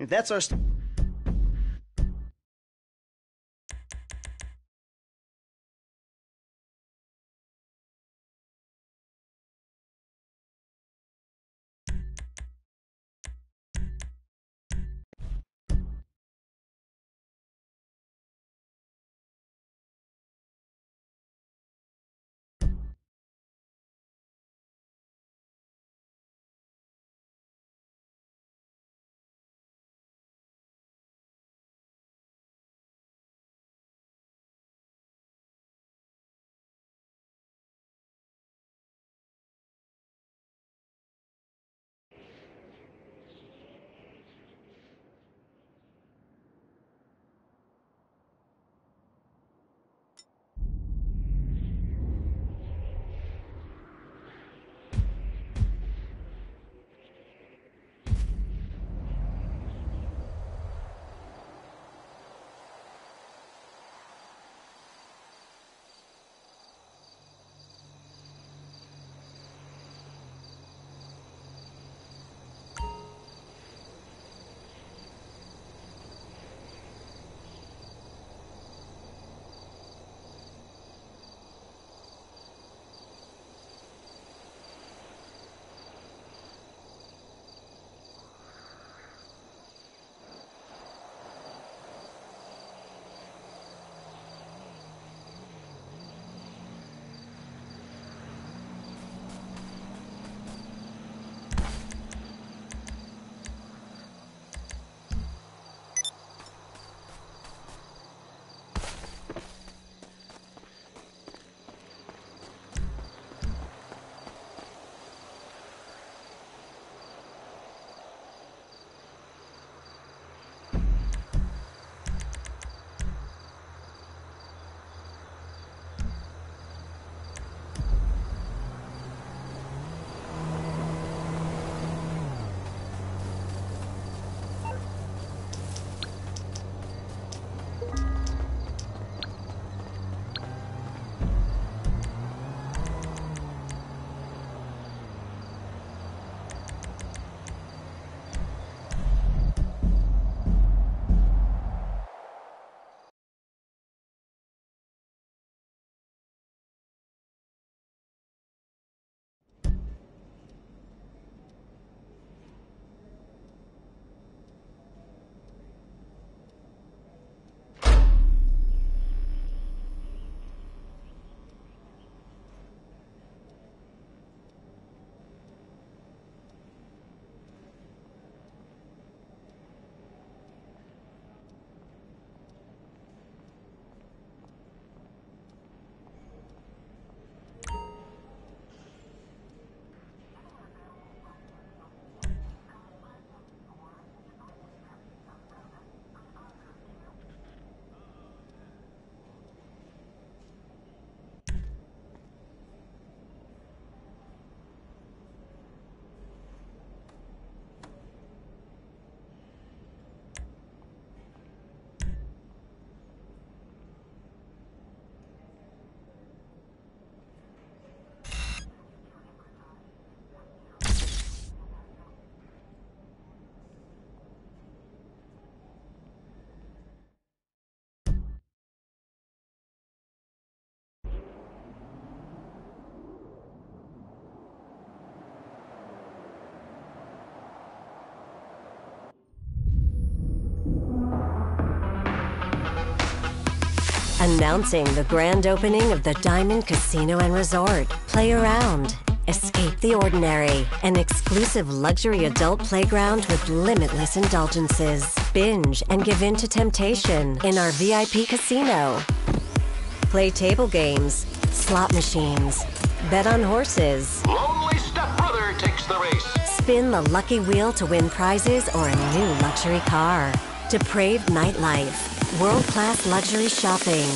That's our. St- Announcing the grand opening of the Diamond Casino and Resort. Play around. Escape the ordinary. An exclusive luxury adult playground with limitless indulgences. Binge and give in to temptation in our VIP casino. Play table games, slot machines, bet on horses, Lonely stepbrother takes the race. spin the lucky wheel to win prizes or a new luxury car. Depraved nightlife, world class luxury shopping.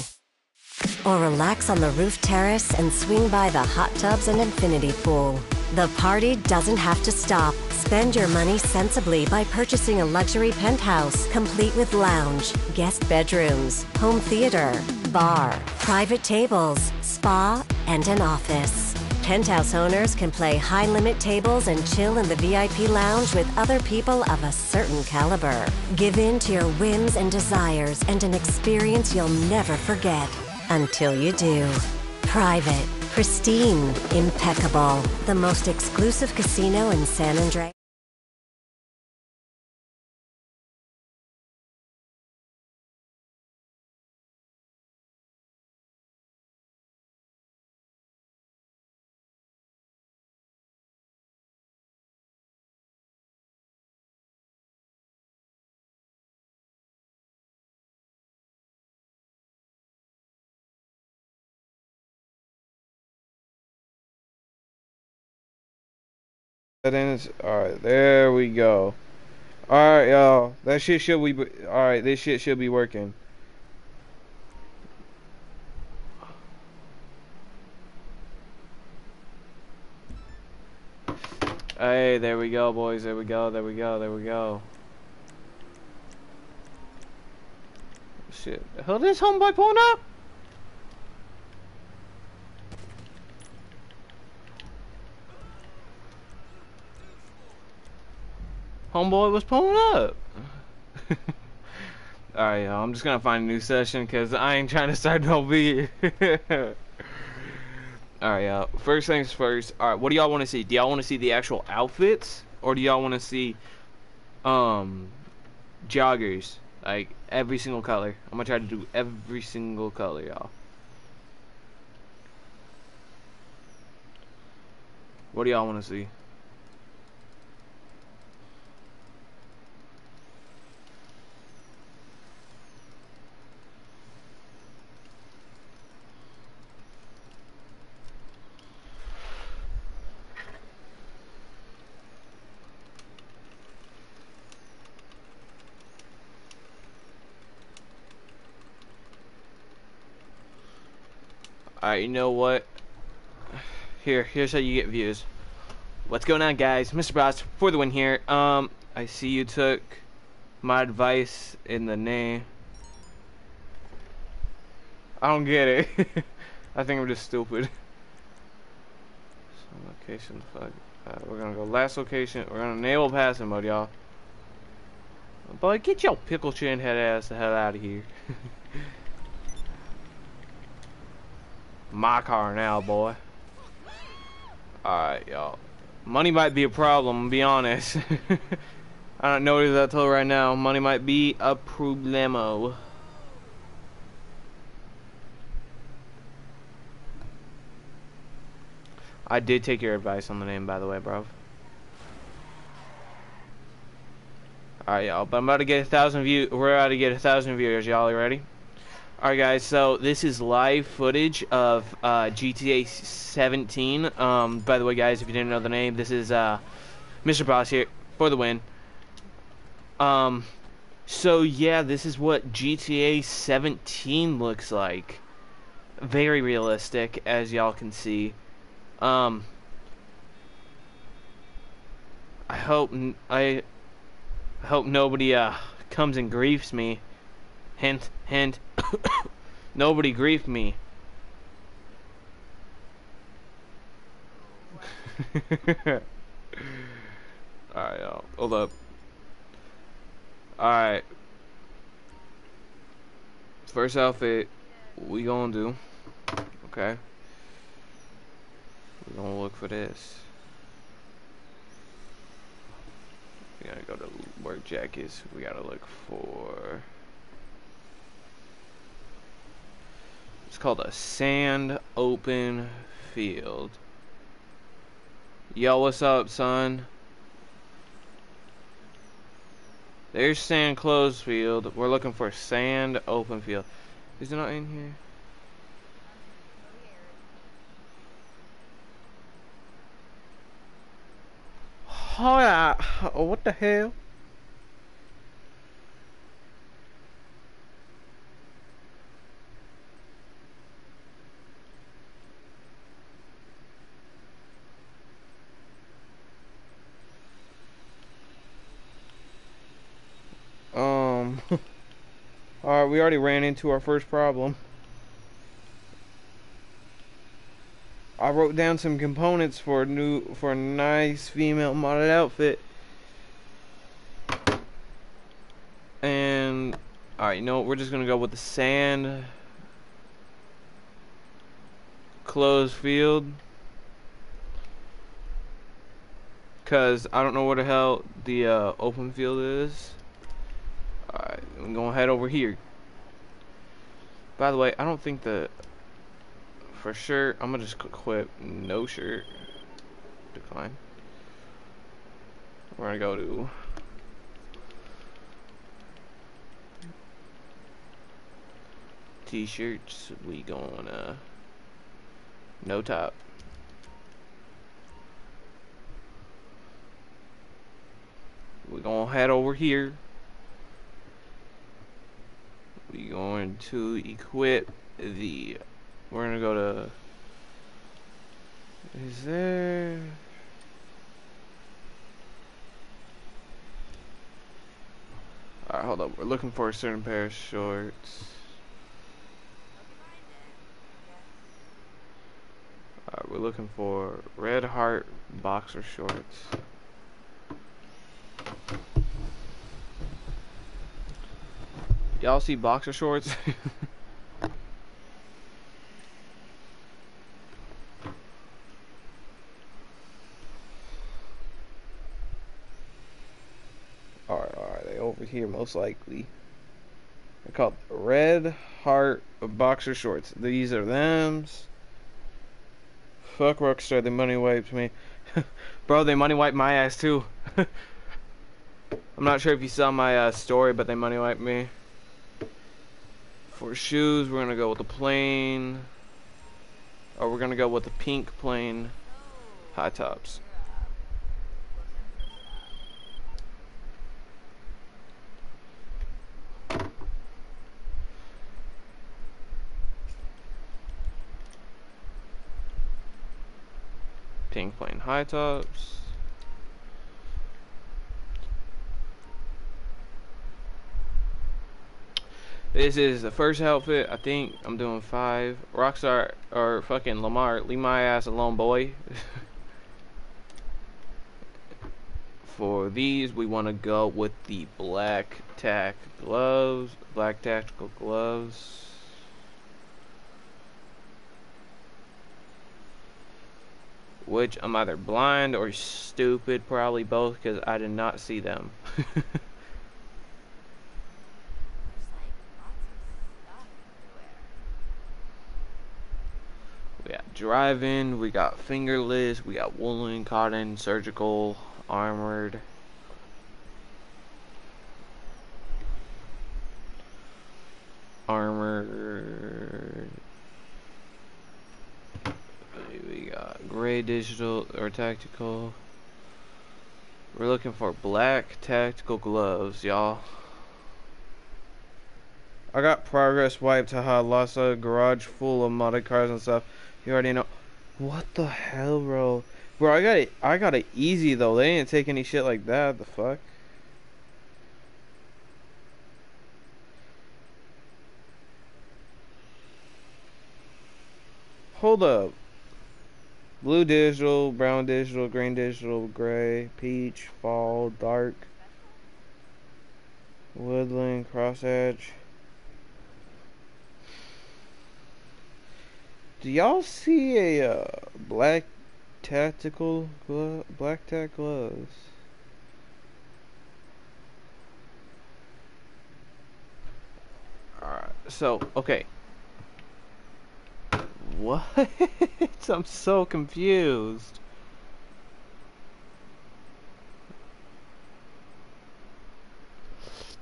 Or relax on the roof terrace and swing by the hot tubs and infinity pool. The party doesn't have to stop. Spend your money sensibly by purchasing a luxury penthouse complete with lounge, guest bedrooms, home theater, bar, private tables, spa, and an office. Penthouse owners can play high limit tables and chill in the VIP lounge with other people of a certain caliber. Give in to your whims and desires and an experience you'll never forget until you do. Private, pristine, impeccable. The most exclusive casino in San Andreas. Settings. Alright, there we go. Alright, y'all. That shit should be... Alright, this shit should be working. Hey, there we go, boys. There we go, there we go, there we go. Shit. The hell this homeboy pulling up? Homeboy was pulling up. Alright, y'all. I'm just gonna find a new session because I ain't trying to start no beat. Alright, y'all. First things first. Alright, what do y'all want to see? Do y'all want to see the actual outfits? Or do y'all want to see, um, joggers? Like, every single color. I'm gonna try to do every single color, y'all. What do y'all want to see? Alright, you know what? Here, here's how you get views. What's going on, guys? Mr. Boss for the win here. Um, I see you took my advice in the name. I don't get it. I think I'm just stupid. Some location, fuck. Uh, we're gonna go last location. We're gonna enable passing mode, y'all. But get your pickle chin head ass the hell out of here. my car now, boy. Alright, y'all. Money might be a problem, be honest. I don't know notice that till right now. Money might be a problemo. I did take your advice on the name, by the way, bro. Alright, y'all. But I'm about to get a thousand views. We're about to get a thousand viewers, y'all. Ready? Alright guys, so this is live footage of uh, GTA 17. Um, by the way guys, if you didn't know the name, this is uh, Mr. Boss here for the win. Um, so yeah, this is what GTA 17 looks like. Very realistic, as y'all can see. Um, I hope I, I hope nobody uh, comes and griefs me. Hint, hint. Nobody grief me. Alright. Hold up. Alright. First outfit we gonna do. Okay. we gonna look for this. We gotta go to work jackets. We gotta look for It's called a sand open field. Yo, what's up, son? There's sand closed field. We're looking for sand open field. Is it not in here? Hold on. What the hell? Alright, we already ran into our first problem. I wrote down some components for a new for a nice female modded outfit. And alright, you know what, we're just gonna go with the sand closed field. Cause I don't know where the hell the uh, open field is. Alright, I'm gonna head over here. By the way, I don't think the for sure I'm gonna just quit no shirt decline. We're gonna go to t-shirts. We gonna uh, no top. We're gonna head over here. We're going to equip the. We're gonna go to. Is there? Alright, hold up. We're looking for a certain pair of shorts. Alright, we're looking for Red Heart boxer shorts. Y'all see boxer shorts? Alright, alright, they over here most likely. They're called Red Heart Boxer Shorts. These are them's. Fuck Rockstar, they money wiped me. Bro, they money wiped my ass too. I'm not sure if you saw my uh, story, but they money wiped me. For shoes, we're gonna go with the plain. Or we're gonna go with the pink plain high tops. Pink plain high tops. This is the first outfit. I think I'm doing five. Rockstar or fucking Lamar, leave my ass alone, boy. For these, we want to go with the black tack gloves, black tactical gloves. Which I'm either blind or stupid, probably both, because I did not see them. driving, we got fingerless, we got woolen, cotton, surgical, armored. Armored. We got gray digital or tactical. We're looking for black tactical gloves, y'all. I got progress wiped, haha, lost a garage full of modded cars and stuff. You already know. What the hell, bro? Bro, I got it. I got it easy though. They didn't take any shit like that. The fuck? Hold up. Blue digital, brown digital, green digital, gray, peach, fall, dark, woodland, cross edge. Do y'all see a uh, black tactical glove, black tack gloves? Alright, so, okay. What? I'm so confused.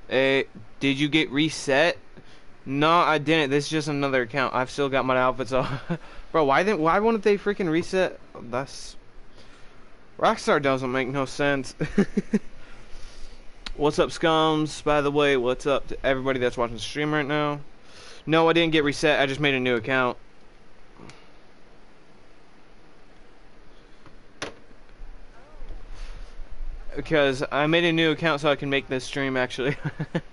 Hey, did you get reset? No, I didn't. This is just another account. I've still got my outfits on. Bro, why didn't why wouldn't they freaking reset? That's Rockstar doesn't make no sense. what's up, scums? By the way, what's up to everybody that's watching the stream right now? No, I didn't get reset. I just made a new account. Because I made a new account so I can make this stream actually.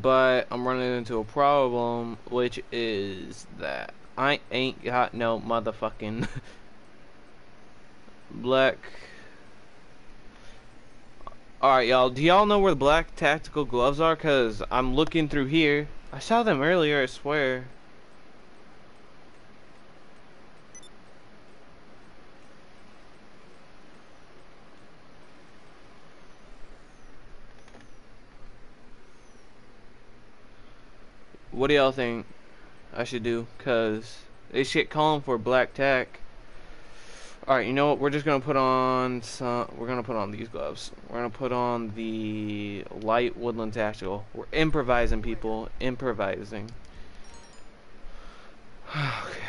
but I'm running into a problem, which is that I ain't got no motherfucking black. Alright, y'all. Do y'all know where the black tactical gloves are? Because I'm looking through here. I saw them earlier, I swear. What do y'all think I should do? Cause they shit calling for black tack. Alright, you know what? We're just gonna put on some we're gonna put on these gloves. We're gonna put on the light woodland tactical. We're improvising people. Improvising. okay.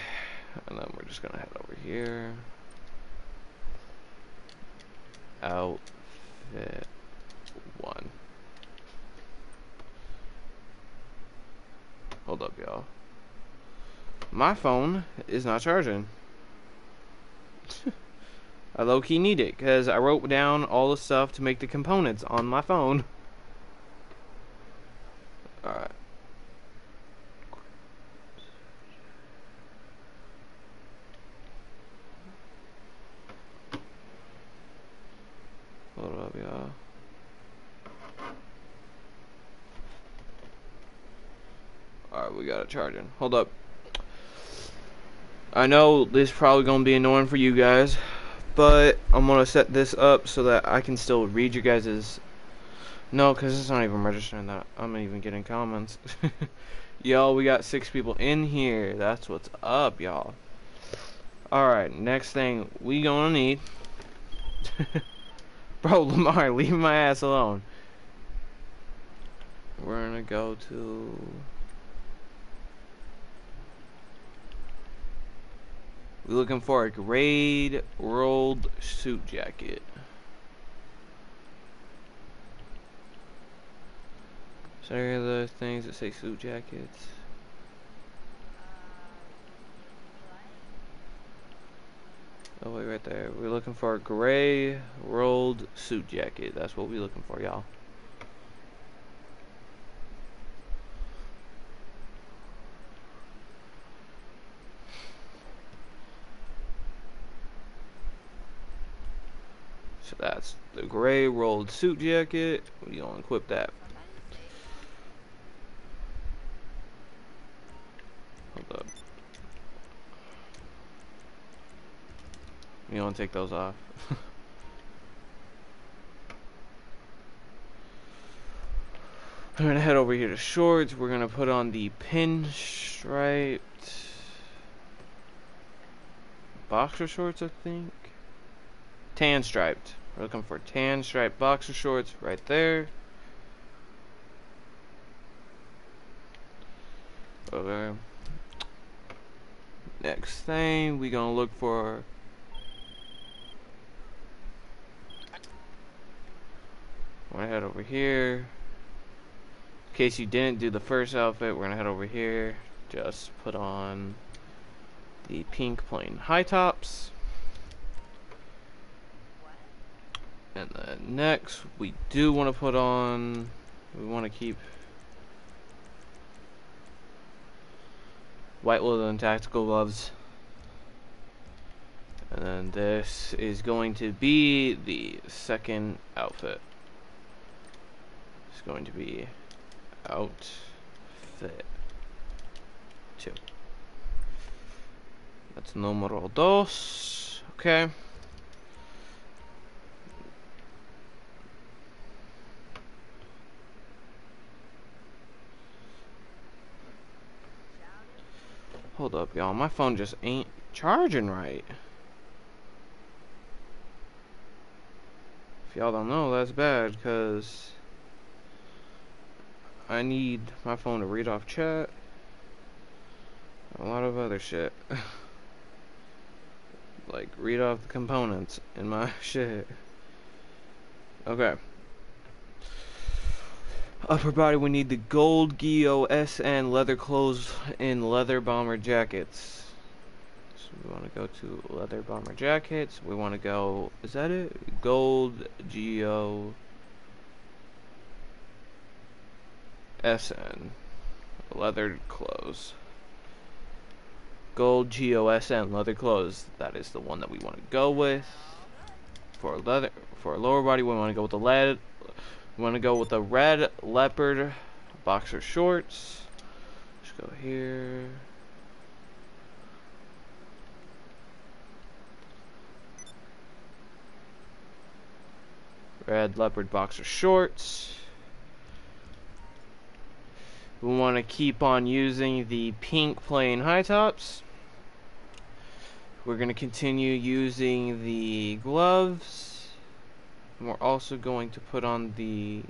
And then we're just gonna head over here. Outfit one. Hold up, y'all. My phone is not charging. I low-key need it, because I wrote down all the stuff to make the components on my phone. Alright. Hold up, y'all. Alright, we got it charging. Hold up. I know this is probably going to be annoying for you guys, but I'm going to set this up so that I can still read you guys's... No, because it's not even registering that. I'm even getting comments. y'all, we got six people in here. That's what's up, y'all. Alright, next thing we gonna need... Bro, Lamar, leave my ass alone. We're gonna go to... We're looking for a grade rolled suit jacket. Is there any other things that say suit jackets? Oh wait, right there. We're looking for a gray rolled suit jacket. That's what we're looking for, y'all. That's the gray rolled suit jacket. We gonna equip that. Hold up. Want to take those off? We're gonna head over here to shorts. We're gonna put on the pinstriped boxer shorts, I think. Tan striped. We're looking for tan striped boxer shorts right there. Okay. Next thing, we gonna look for We're gonna head over here. In case you didn't do the first outfit, we're gonna head over here. Just put on the pink plain high tops. And then next, we do want to put on, we want to keep white leather and tactical gloves. And then this is going to be the second outfit. It's going to be outfit two. That's numero dos. Okay. Hold up, y'all. My phone just ain't charging right. If y'all don't know, that's bad, because I need my phone to read off chat. A lot of other shit. like, read off the components in my shit. Okay. Upper body, we need the gold Gio SN leather clothes and leather bomber jackets. So we want to go to leather bomber jackets. We want to go, is that it? Gold Geo SN leather clothes. Gold GOSN leather clothes. That is the one that we want to go with. For leather, for lower body, we want to go with the lead. Want to go with the red leopard boxer shorts. Let's go here. Red leopard boxer shorts. We want to keep on using the pink plain high tops. We're going to continue using the gloves. We're also going to put on the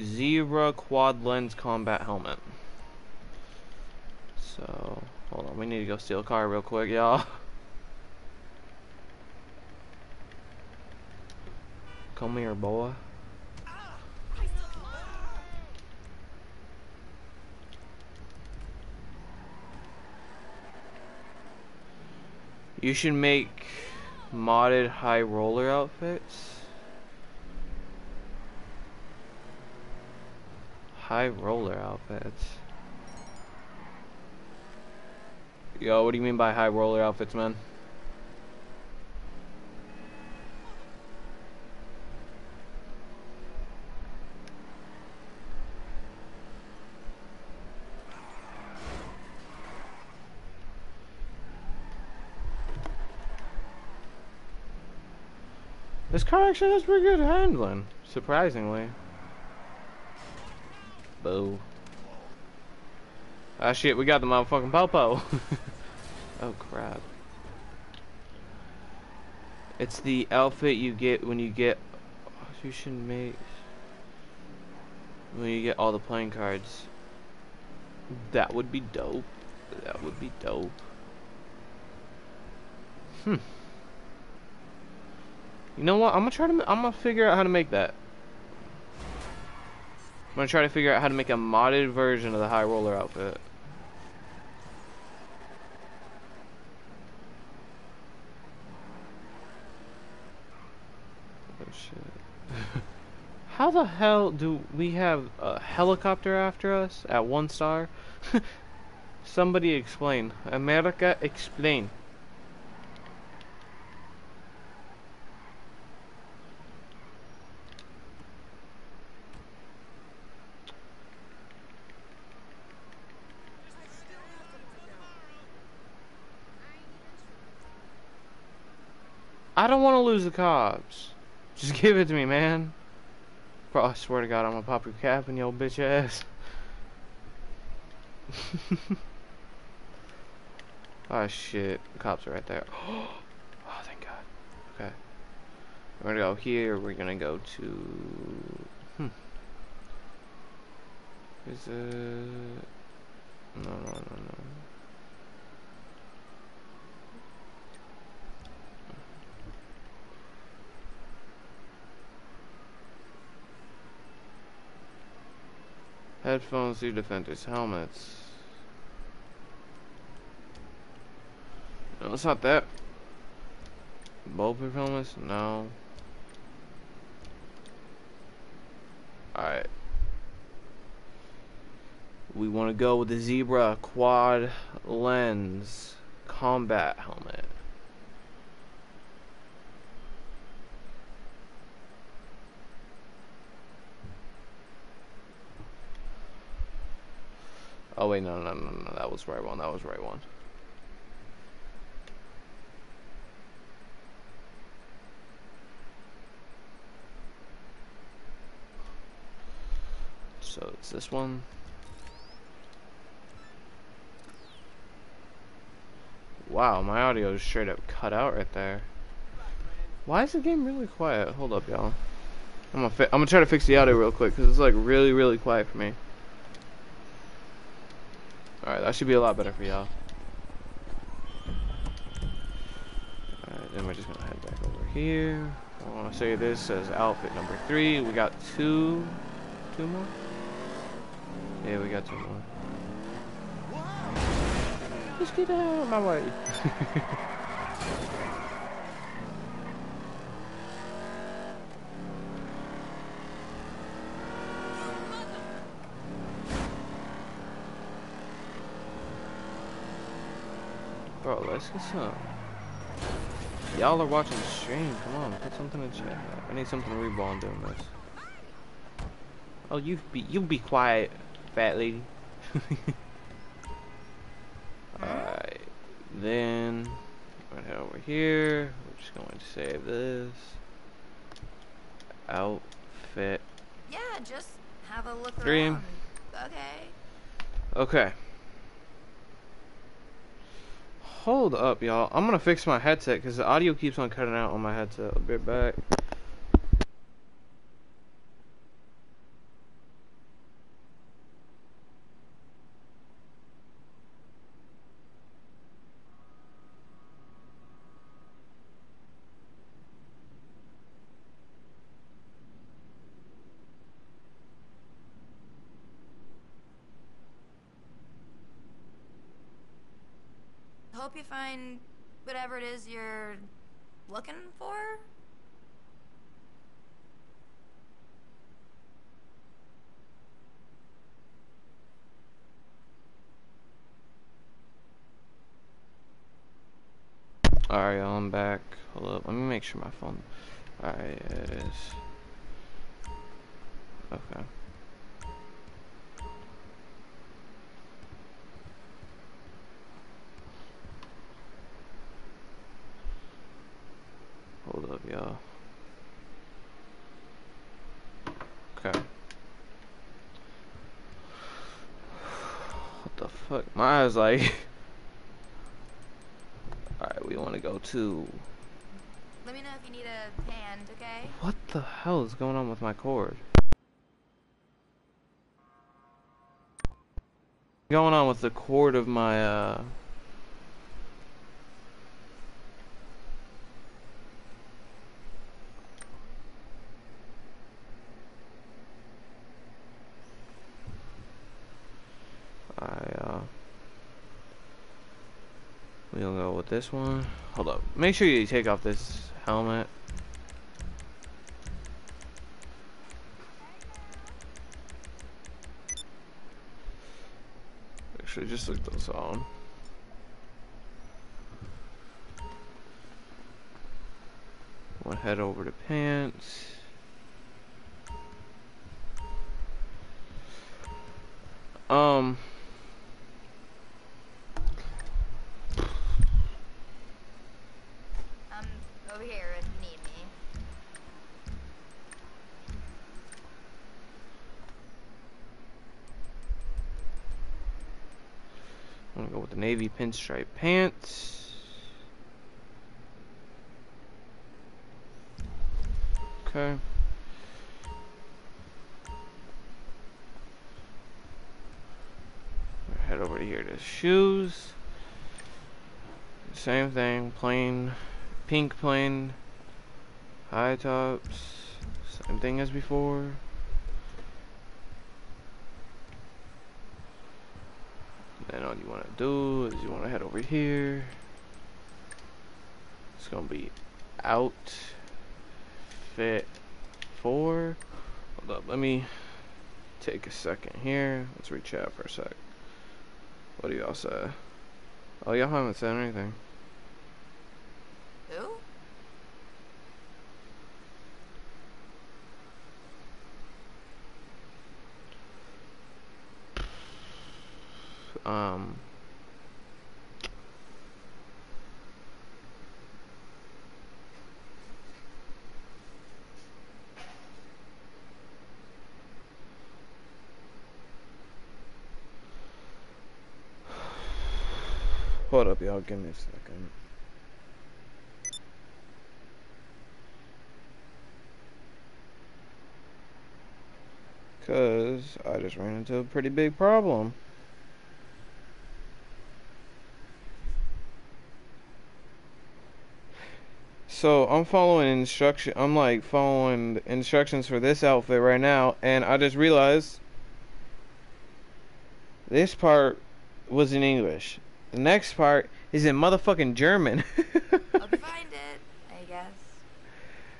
Zebra quad lens combat helmet. So, hold on, we need to go steal a car real quick, y'all. Come here, boy. You should make modded high roller outfits. High roller outfits. Yo, what do you mean by high roller outfits, man? This car actually has pretty good handling, surprisingly. Boo. Ah shit, we got the motherfucking popo. oh crap. It's the outfit you get when you get you should make when you get all the playing cards. That would be dope. That would be dope. Hmm. You know what? I'm gonna try to. I'm gonna figure out how to make that. I'm gonna try to figure out how to make a modded version of the high roller outfit. Oh shit. how the hell do we have a helicopter after us at one star? Somebody explain. America, explain. Lose the cops. Just give it to me, man. Bro, I swear to God, I'm gonna pop your cap in your old bitch ass. oh shit, the cops are right there. Oh, thank God. Okay. We're gonna go here, we're gonna go to... Hmm. Is it... No, no, no, no. Headphones, do defenders, helmets. No, it's not that. Bulletproof helmets? No. Alright. We want to go with the Zebra Quad Lens Combat Helmet. Oh wait, no, no, no, no, that was right one. That was right one. So it's this one. Wow, my audio is straight up cut out right there. Why is the game really quiet? Hold up, y'all. I'm gonna I'm gonna try to fix the audio real quick because it's like really really quiet for me. That should be a lot better for y'all. Alright, then we're just gonna head back over here. I wanna say this as outfit number three. We got two two more? Yeah, we got two more. Just get out of my way. Bro, let's get some. Y'all are watching the stream. Come on, put something in chat. I need something to read while I'm doing this. Oh, you be you be quiet, fat lady. Alright, then I'm gonna head over here. We're just going to save this. Outfit. Yeah, just have a look Dream. around. Okay. Okay. Hold up, y'all. I'm gonna fix my headset because the audio keeps on cutting out on my headset. I'll be right back. Hope you find whatever it is you're looking for. Alright, I'm back. Hold up. Let me make sure my phone. Alright, it is. Okay. Hold. Okay. What the fuck? My eyes like. Alright, we want to go to. Let me know if you need a hand, okay? What the hell is going on with my cord? Going on with the cord of my uh I uh we gonna go with this one. Hold up. Make sure you take off this helmet. Actually, just look those on. We'll head over to pants. Over here you need me. I'm gonna go with the navy pinstripe pants. Okay. Head over here to shoes. Same thing, plain, pink plain, high tops. Same thing as before. Then all you want to do is you want to head over here. It's gonna be outfit four. Hold up, let me take a second here. Let's reach out for a sec. What do y'all say? Oh, y'all haven't said anything. Who? Um. Up. Give me a second. Cause I just ran into a pretty big problem. So I'm following instruction. I'm like following instructions for this outfit right now, and I just realized this part was in English. The next part is in motherfucking German. I'll find it, I guess.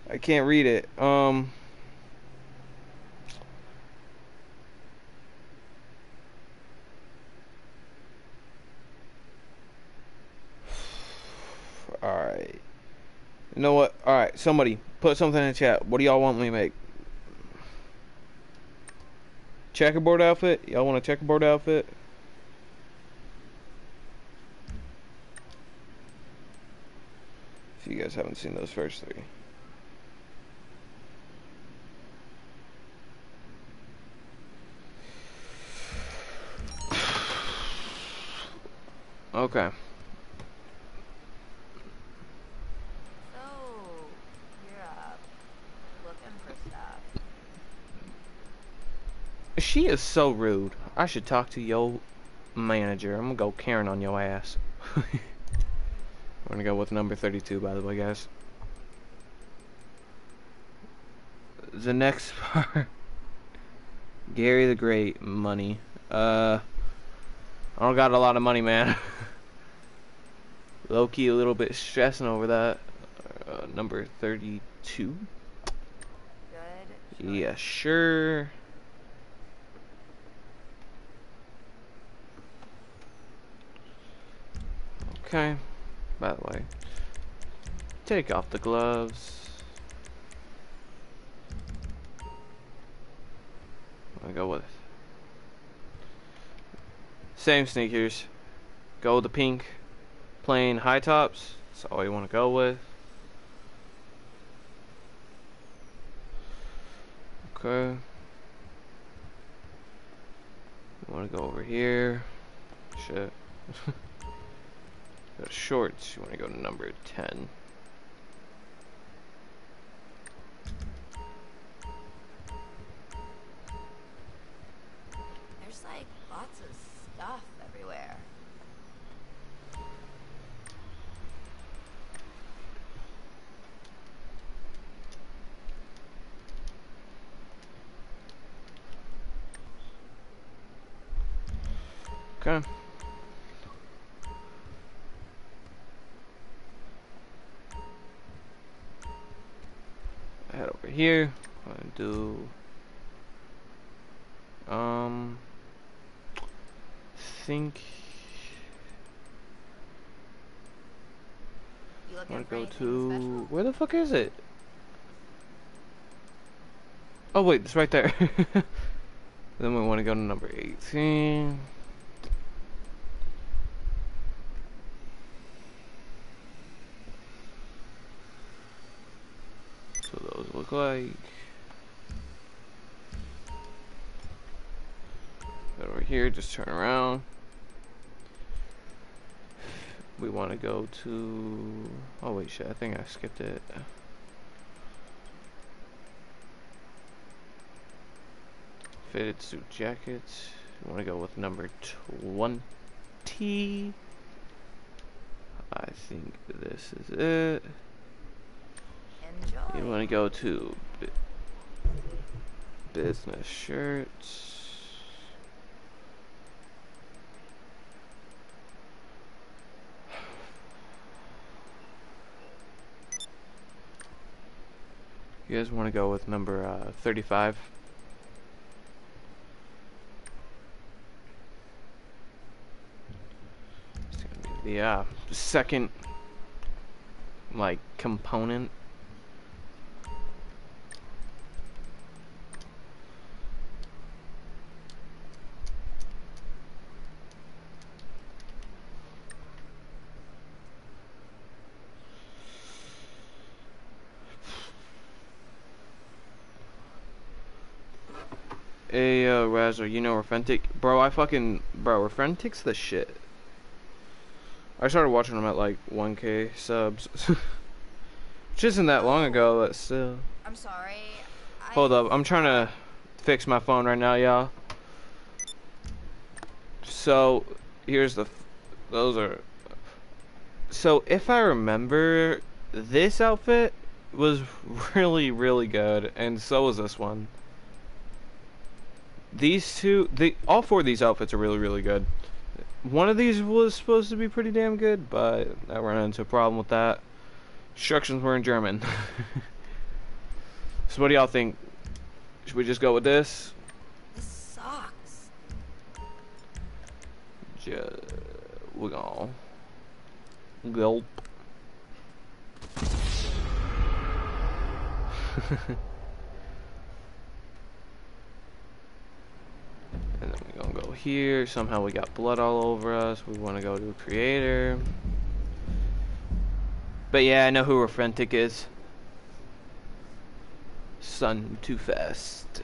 I can't read it. Um. Alright. You know what? Alright, somebody put something in the chat. What do y'all want me to make? Checkerboard outfit? Y'all want a checkerboard outfit? If you guys haven't seen those first three. Okay. So, you're uh, looking for stuff. She is so rude. I should talk to yo manager. I'm gonna go Karen on yo ass. I'm gonna go with number 32, by the way, guys. The next part. Gary the Great, money. Uh, I don't got a lot of money, man. Loki a little bit stressing over that. Uh, number 32. Good. Yeah, sure. Okay. By the way, take off the gloves. I go with same sneakers. Go with the pink, plain high tops. That's all you want to go with. Okay. want to go over here. Shit. go to shorts. You want to go to number 10. There's like lots of stuff everywhere. Okay. Here. I'm gonna do um think I looking wanna go to special? where the fuck is it? Oh wait, it's right there. then we want to go to number 18. So those look like. Over here, just turn around. We want to go to. Oh wait, shit! I think I skipped it. Fitted suit jackets. We want to go with number 20. I think this is it. You want to go to business shirts. You guys want to go with number uh, 35? It's gonna be the uh, second like component Uh, Razzle, you know Refentic? Bro, I fucking... Bro, Refentic's the shit. I started watching him at, like, 1k subs. Which isn't that long ago, but still. I'm sorry. I... Hold up, I'm trying to fix my phone right now, y'all. So, here's the... f- Those are... So, if I remember, this outfit was really, really good, and so was this one. These two, the all four of these outfits are really, really good. One of these was supposed to be pretty damn good, but I ran into a problem with that. Instructions were in German. so what do y'all think? Should we just go with this? This sucks. Ju- we're gonna gulp. and then we're gonna go here. Somehow we got blood all over us. We want to go to creator. But yeah, I know who Refentic is. Sun too fast.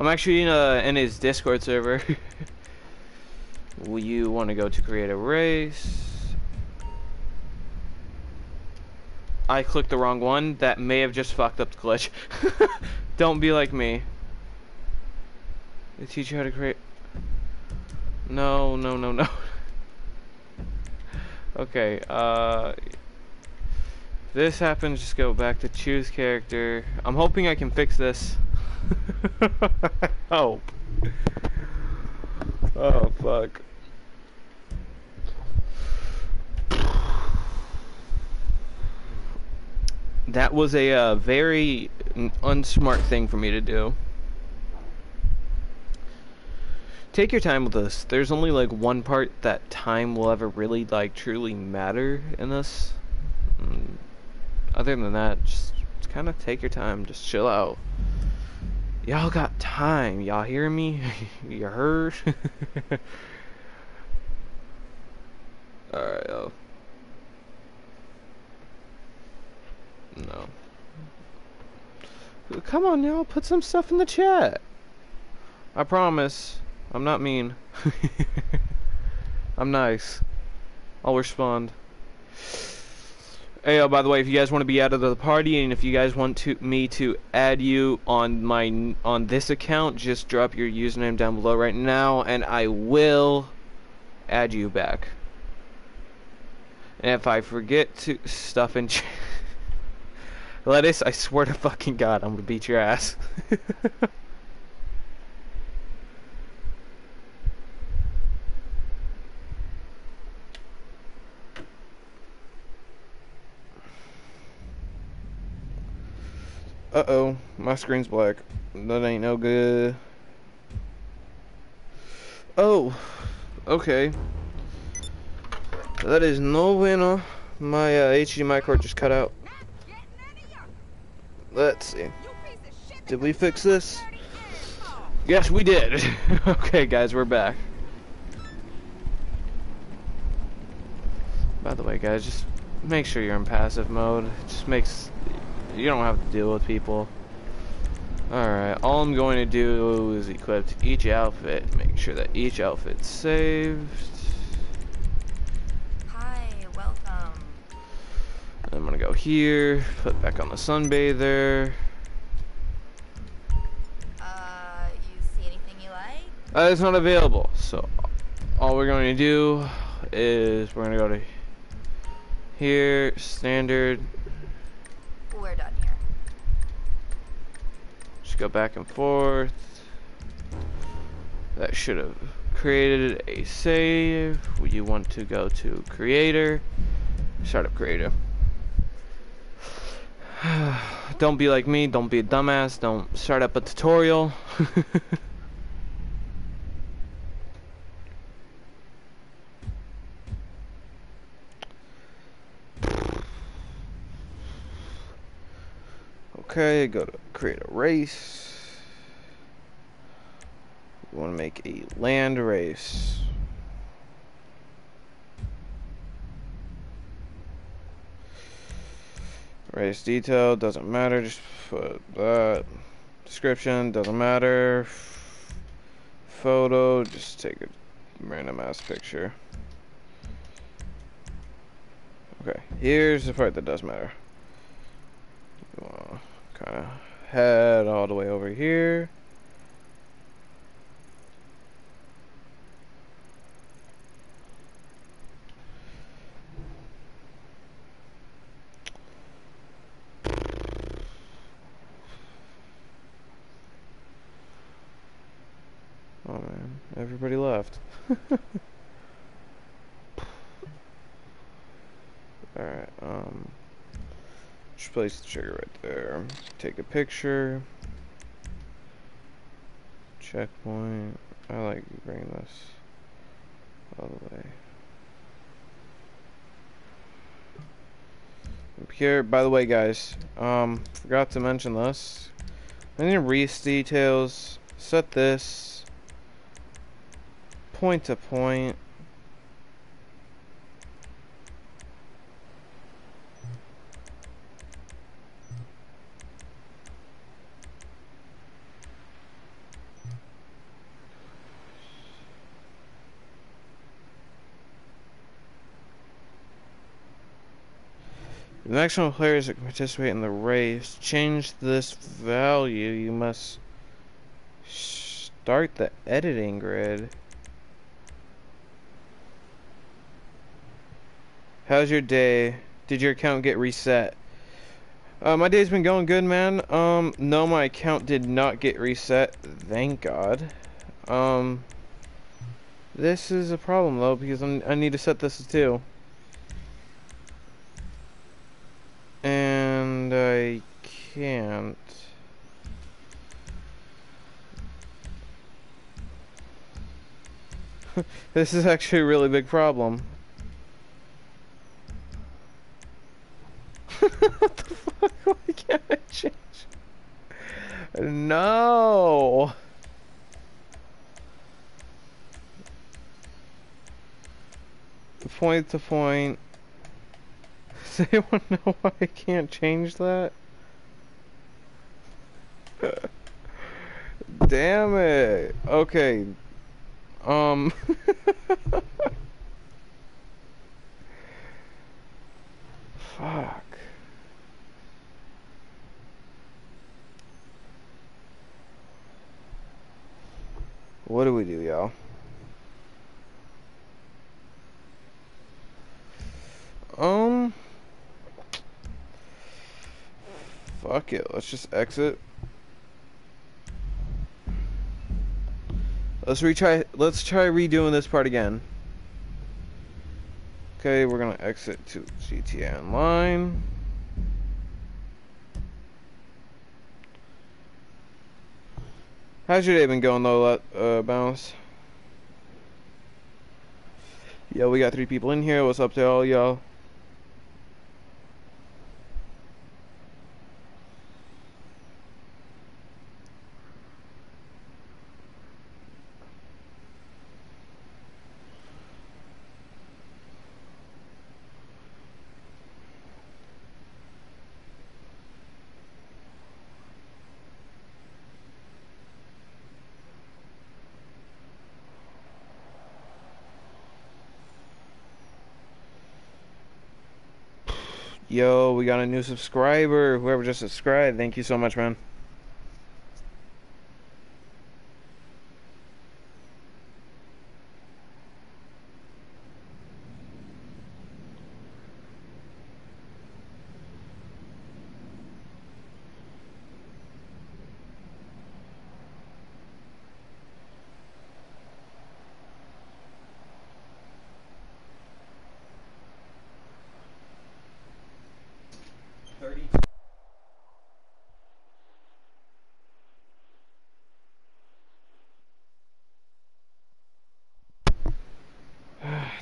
I'm actually in, uh, in his Discord server. Will you want to go to create a race? I clicked the wrong one. That may have just fucked up the glitch. Don't be like me. They teach you how to create... No, no, no, no. okay, uh... This happens, just go back to choose character. I'm hoping I can fix this. hope. Oh, fuck. That was a uh, very unsmart thing for me to do. Take your time with this. There's only like one part that time will ever really like truly matter in this. Mm, other than that, just, just kind of take your time. Just chill out. Y'all got time. Y'all hear me? you heard? Alright, No. Come on, y'all. Put some stuff in the chat. I promise. I'm not mean. I'm nice. I'll respond. Hey, oh, by the way, if you guys want to be out of the party, and if you guys want to me to add you on my on this account, just drop your username down below right now, and I will add you back. And if I forget to stuff in lettuce, I swear to fucking God, I'm gonna beat your ass. Uh-oh, my screen's black. That ain't no good. Oh, okay. That is no bueno. My uh, HDMI cord just cut out. Let's see. Did we fix this? Yes, we did. okay, guys, we're back. By the way, guys, just make sure you're in passive mode. It just makes you don't have to deal with people. Alright, all I'm going to do is equip each outfit, make sure that each outfit's saved. I'm gonna go here, put back on the sunbather. Uh, you see anything you like? Uh, it's not available, so all we're going to do is we're gonna go to here, standard, We're done here. Just go back and forth. That should have created a save. You want to go to creator, startup creator. don't be like me, don't be a dumbass, don't start up a tutorial. okay, go to create a race. We want to make a land race. Race detail doesn't matter, just put that. Description doesn't matter. Photo, just take a random ass picture. Okay, here's the part that does matter. Kind of head all the way over here. place the trigger right there. Take a picture. Checkpoint. I like bringing this all the way. Up here, by the way, guys, um, forgot to mention this. I need reese details, set this point to point, Maximum players that can participate in the race. Change this value. You must start the editing grid. How's your day? Did your account get reset? Uh, my day's been going good, man. Um, no, my account did not get reset. Thank God. Um, this is a problem, though, because I'm, I need to set this to And I can't. this is actually a really big problem. what the fuck? Why can't I change? No! Point to point. Does anyone know why I can't change that? Damn it. Okay. Um. Fuck. What do we do, y'all? Um. Fuck it. Let's just exit. Let's retry. Let's try redoing this part again. Okay, we're gonna exit to GTA Online. How's your day been going though, uh, Bounce? Yo, we got three people in here. What's up to all y'all? Yo, we got a new subscriber. Whoever just subscribed, thank you so much, man.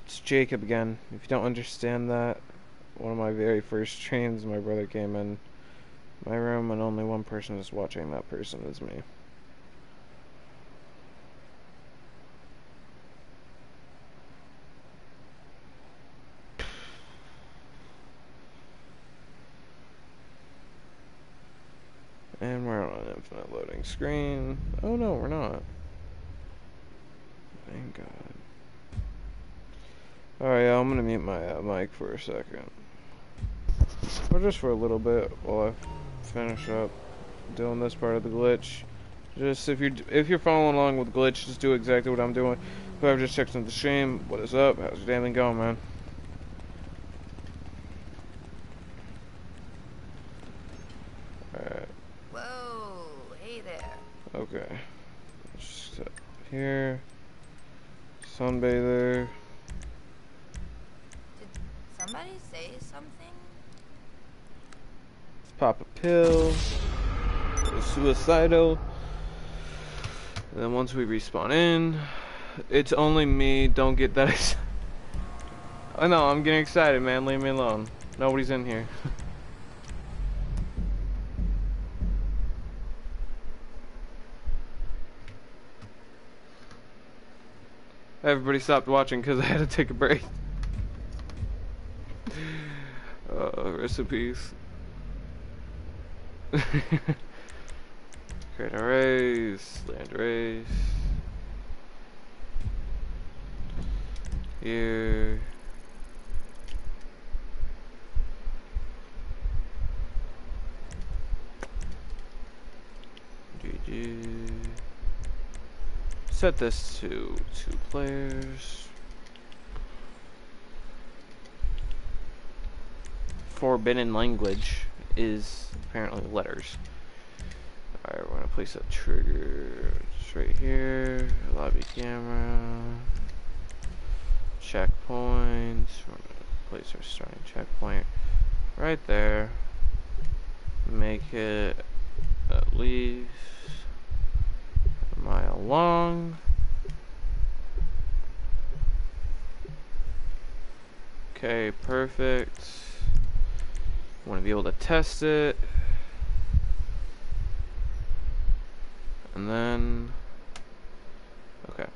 it's Jacob again. If you don't understand that, one of my very first streams, my brother came in my room and only one person is watching. That person is me. And we're on an infinite loading screen. Oh no, we're not. Thank God. Alright, I'm gonna mute my uh, mic for a second. Or just for a little bit while I finish up doing this part of the glitch. Just if you're if you're following along with glitch, just do exactly what I'm doing. Whoever just checked into the stream, what is up? How's your day been going, man? Alright. Whoa, hey there. Okay. Just here. Sunbather. pills. Suicidal. And then once we respawn in, it's only me. Don't get that excited. Oh no, I'm getting excited, man. Leave me alone. Nobody's in here. Everybody stopped watching because I had to take a break. Uh, rest in peace. Create a race, land race. Here. GG. Set this to two players. Forbidden language is apparently letters. Alright, we're gonna place a trigger just right here. Lobby camera. Checkpoints. We're gonna place our starting checkpoint right there. Make it at least a mile long. Okay, perfect. Want to be able to test it. And then, okay.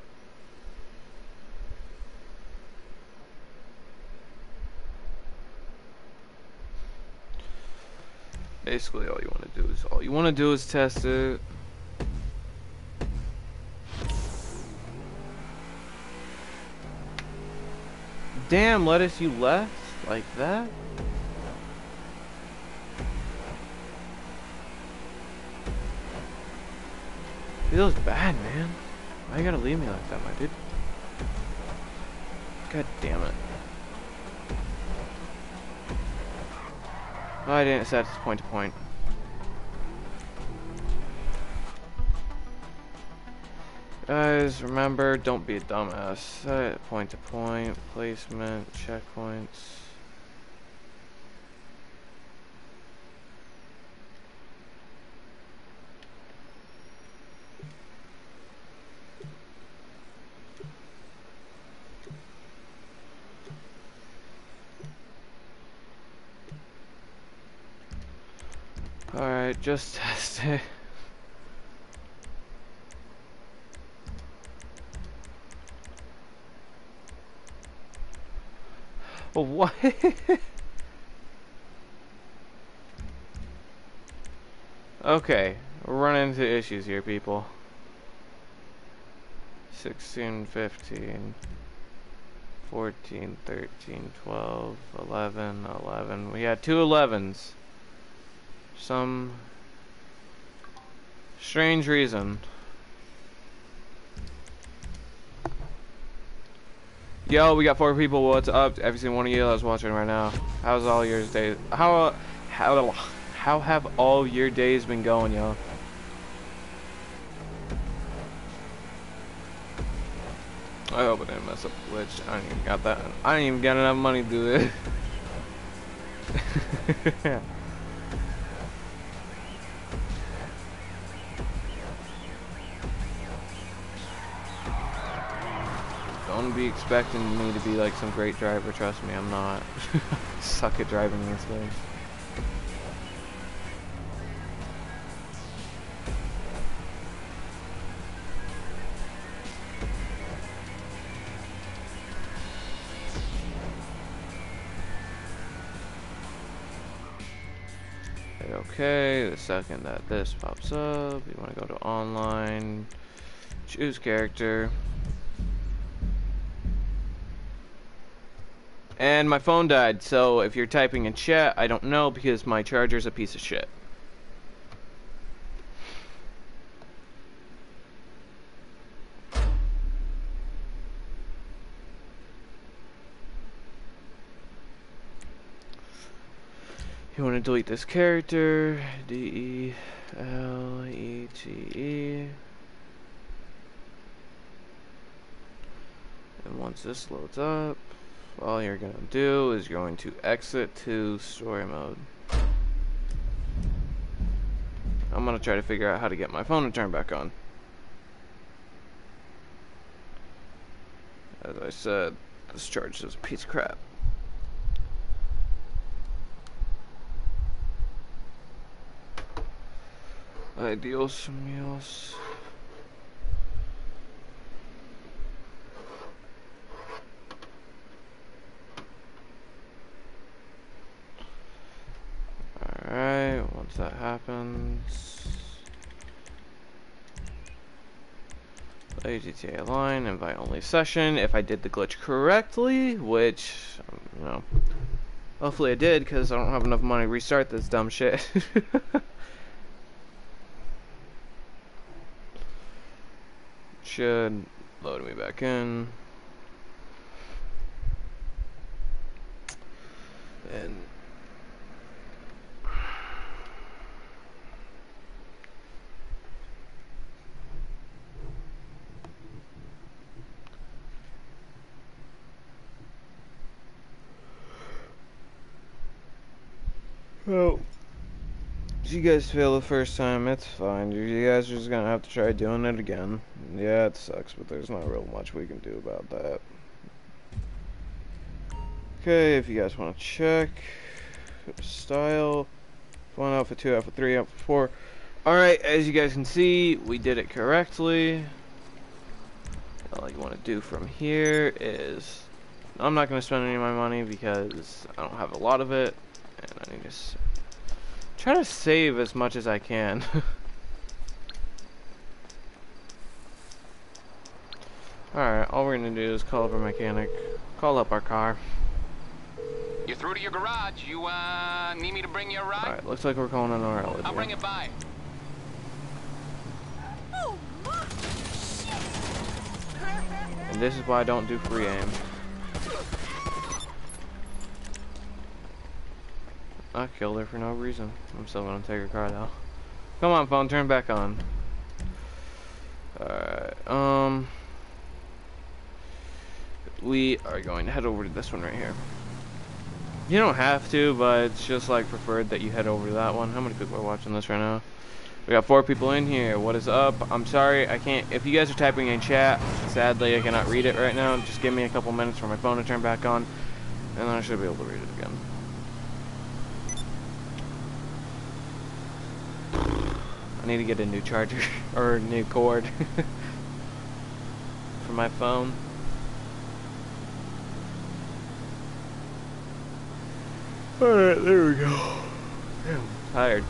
Basically, all you want to do is all you want to do is test it. Damn, lettuce, you left like that. Feels bad, man. Why you gotta leave me like that, my dude? God damn it. Oh, I didn't set this point to point. Guys, remember, don't be a dumbass. Set point to point, placement, checkpoints. Alright, just test it. Oh, what? okay, we're running into issues here, people. 16, 15, 14, 13, 12, 11, 11. We had two 11s. Some strange reason. Yo, we got four people. What's up? Every single one of you that's watching right now. How's all your days? How how how have all your days been going, yo? I hope I didn't mess up the glitch. I ain't even got that. I ain't even got enough money to do this. Don't be expecting me to be like some great driver. Trust me, I'm not. Suck at driving this way. Okay, the second that this pops up, you want to go to online, choose character. And my phone died, so if you're typing in chat, I don't know because my charger's a piece of shit. You want to delete this character, D E L E T E. And once this loads up, all you're going to do is going to exit to story mode. I'm going to try to figure out how to get my phone to turn back on. As I said, this charge is a piece of crap. Adios, míos. Once that happens, play GTA Online, invite only session. If I did the glitch correctly, which, um, you know, hopefully I did because I don't have enough money to restart this dumb shit. Should load me back in. And Well, if you guys fail the first time, it's fine. You guys are just gonna have to try doing it again. Yeah, it sucks, but there's not real much we can do about that. Okay, if you guys want to check style, one alpha two alpha three alpha four. All right, as you guys can see, we did it correctly. All you want to do from here is, I'm not to spend any of my money because I don't have a lot of it, and I need to try to save as much as I can. Alright, all we're gonna do is call up our mechanic, call up our car. You're through to your garage. You, uh, need me to bring you a ride? Alright, looks like we're calling an RL. I'll bring it by. And this is why I don't do free aim. I killed her for no reason. I'm still gonna take her car though. Come on, phone, turn back on. Alright, um... We are going to head over to this one right here. You don't have to, but it's just like preferred that you head over to that one. How many people are watching this right now? We got four people in here. What is up? I'm sorry, I can't. If you guys are typing in chat, sadly I cannot read it right now. Just give me a couple minutes for my phone to turn back on, and then I should be able to read it again. Need to get a new charger or a new cord for my phone. Alright, there we go. Damn, tired.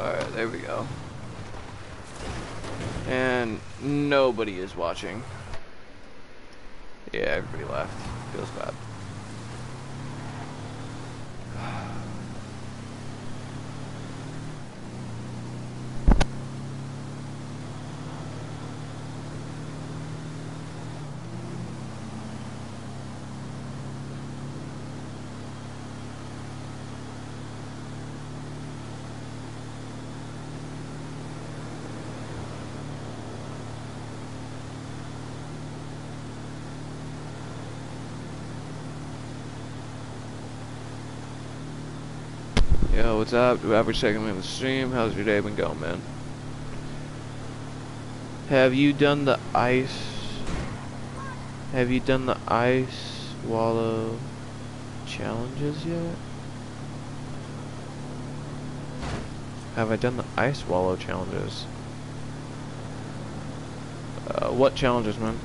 Alright, there we go. And nobody is watching. Yeah, everybody left. Feels bad. Yo, what's up? Do average second of the stream. How's your day been going, man? Have you done the ice? Have you done the ice wallow challenges yet? Have I done the ice wallow challenges? Uh, what challenges, man?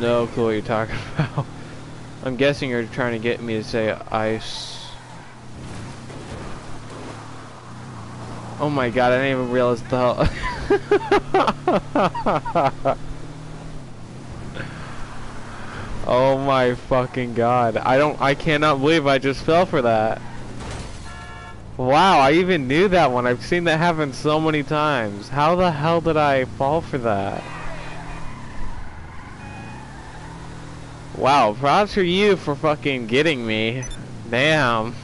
No clue what you're talking about. I'm guessing you're trying to get me to say ice. Oh my god, I didn't even realize the oh my fucking god. I don't, I cannot believe I just fell for that. Wow, I even knew that one. I've seen that happen so many times. How the hell did I fall for that? Wow, props for you for fucking getting me. Damn.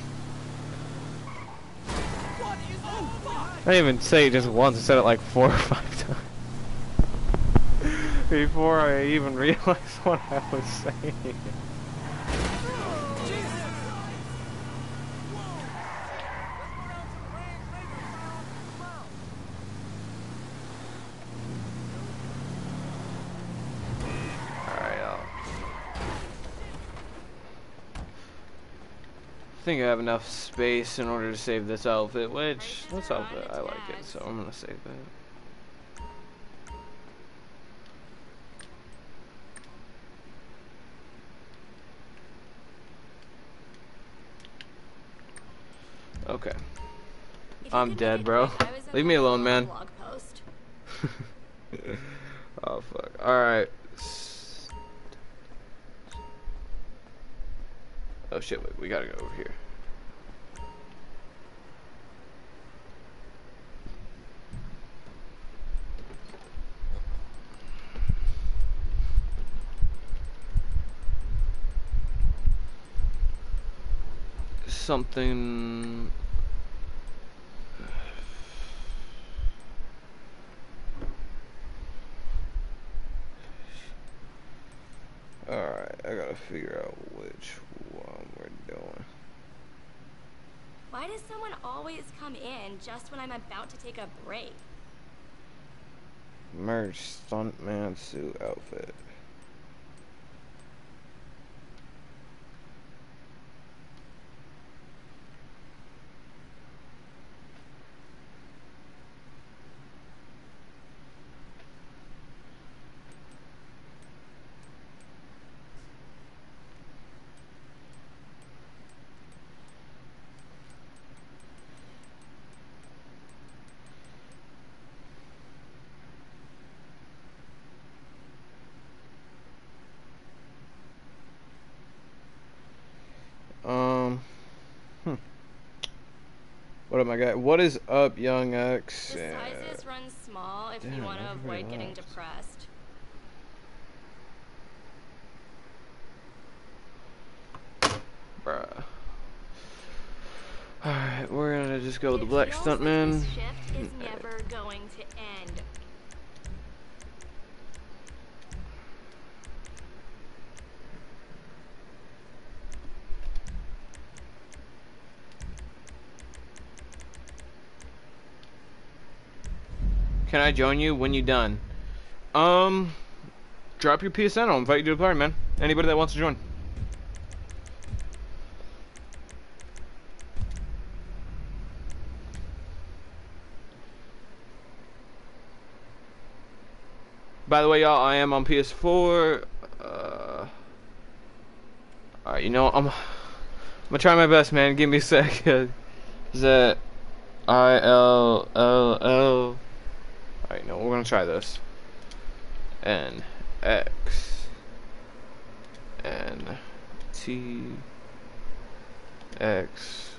I didn't even say it just once, I said it like four or five times. Before I even realized what I was saying. Think I have enough space in order to save this outfit, which, this outfit, I like it, so I'm gonna save that. Okay. I'm dead, bro. like I was in Leave me alone, man. oh fuck. Alright. Oh shit, wait, we gotta go over here. Something Alright, I gotta figure out which we're doing. Why does someone always come in just when I'm about to take a break? Merge stuntman suit outfit. Um. Hmm. What up, my guy? What is up, Young X? The sizes run small if you want to avoid getting depressed. Bruh. Alright, we're gonna just go with the black stuntman. shift is never going to end. Can I join you when you done? Um, drop your PSN. I'll invite you to the party, man. Anybody that wants to join. By the way, y'all, I am on PS4. Uh, Alright, you know, I'm, I'm gonna try my best, man. Give me a sec. Is that I L L L? Alright, no, we're gonna try this. N X N T X